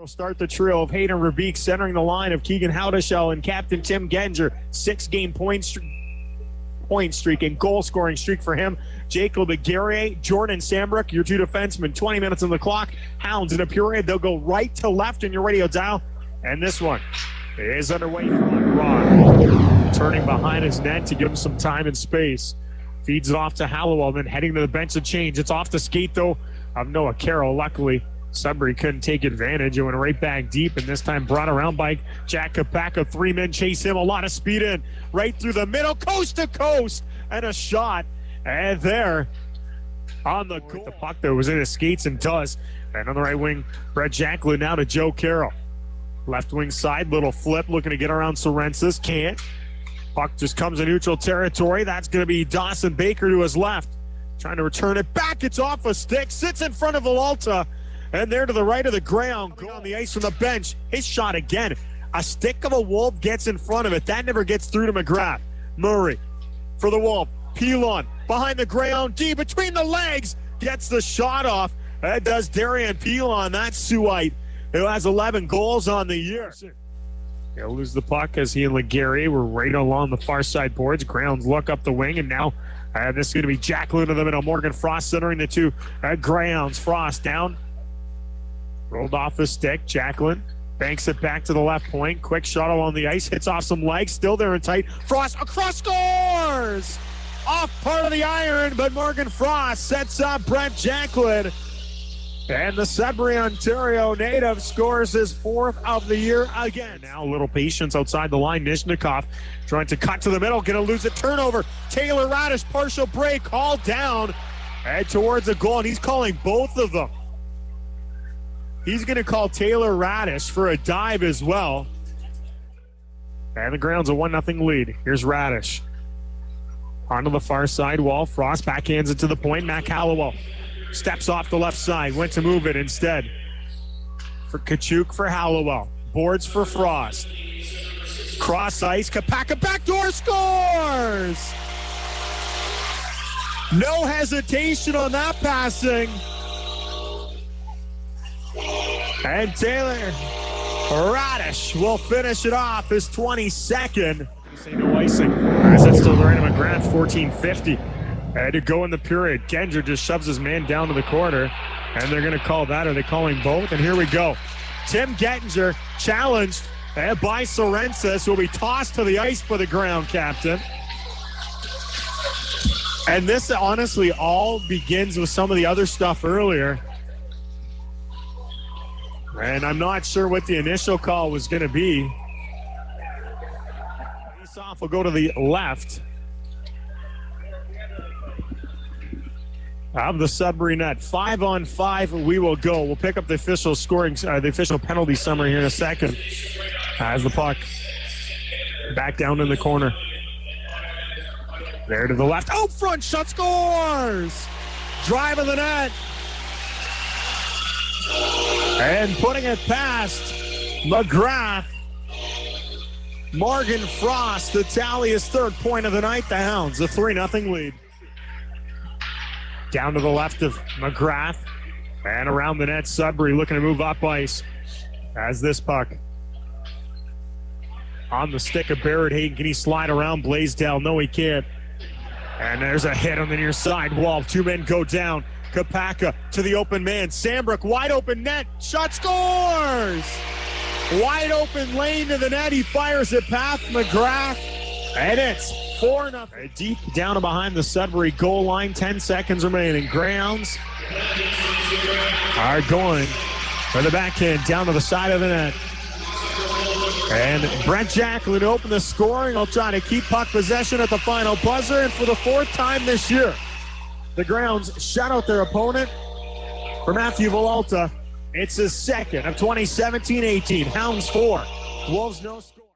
We'll start the trio of Hayden Verbeek centering the line of Keegan Howdeshell and Captain Tim Gettinger. Six game point, point streak and goal scoring streak for him. Jacob Aguirre, Jordan Sambrook, your two defensemen. 20 minutes on the clock. Hounds in a period. They'll go right to left in your radio dial. And this one is underway. Ron turning behind his net to give him some time and space. Feeds it off to Hollowell, then heading to the bench to change. It's off the skate, though, of Noah Carroll. Luckily, Sudbury couldn't take advantage It went right back deep, and this time brought around by Jack Kopacka. Three men chase him, a lot of speed in, right through the middle, coast to coast, and a shot. And there on the goal. The puck that was in his skates and does. And on the right wing, Brett Jacklin now to Joe Carroll. Left wing side, little flip, looking to get around Sorensis. Can't. Puck just comes in neutral territory. That's going to be Dawson Baker to his left. Trying to return it back. It's off a stick. Sits in front of Villalta. And there to the right of the ground, go on the ice from the bench. His shot again. A stick of a wolf gets in front of it. That never gets through to McGrath. Murray for the wolf. Pilon behind the ground, D between the legs, gets the shot off. That does Darian Pilon. That's Suite, who has 11 goals on the year. He'll lose the puck as he and Legary were right along the far side boards. Grounds look up the wing, and now uh, this is going to be Jacklin in the middle. Morgan Frost centering the two uh, Grounds. Frost down Rolled off the stick. Jacklin banks it back to the left point. Quick shot along the ice. Hits off some legs. Still there and tight. Frost across scores! Off part of the iron, but Morgan Frost sets up Brent Jacklin. And the Sudbury, Ontario native scores his fourth of the year again. Now a little patience outside the line. Nishnikov trying to cut to the middle, gonna lose a turnover. Taylor Raddysh, partial break, called down. Head towards a goal, and he's calling both of them. He's going to call Taylor Raddysh for a dive as well. And the ground's a 1 0 lead. Here's Raddysh. Onto the far side wall. Frost backhands it to the point. Mac Hollowell steps off the left side. Went to move it instead. For Katchouk for Hollowell. Boards for Frost. Cross ice. Kopacka backdoor scores! No hesitation on that passing. And Taylor Raddysh will finish it off his 22nd. Say no icing. As it's still Lorena McGrath, 1450. Had to go in the period. Gendra just shoves his man down to the corner, and they're going to call that. Are they calling both? And here we go. Tim Gettinger challenged by Sorensis will be tossed to the ice for the ground captain. And this honestly all begins with some of the other stuff earlier. And I'm not sure what the initial call was going to be. Face off will go to the left. Of the Sudbury net, five on five, we will go. We'll pick up the official scoring, uh, the official penalty summary here in a second. As the puck back down in the corner. There to the left. Oh, front shot scores! Drive of the net. And putting it past McGrath. Morgan Frost, the tally is third point of the night. The Hounds, a 3 0 lead. Down to the left of McGrath. And around the net, Sudbury looking to move up ice as this puck on the stick of Barrett Hayton. Can he slide around Blaisdell? No, he can't. And there's a hit on the near side wall. Two men go down. Kopacka to the open man. Sambrook, wide open net. Shot scores! Wide open lane to the net. He fires it past McGrath. And it's 4 0. Deep down and behind the Sudbury goal line. 10 seconds remaining. Grounds are going for the backhand down to the side of the net. And Brent Jacklin open the scoring. I'll try to keep puck possession at the final buzzer. And for the fourth time this year, the grounds shut out their opponent. For Matthew Villalta, it's his second of 2017 18. Hounds four, Wolves no score.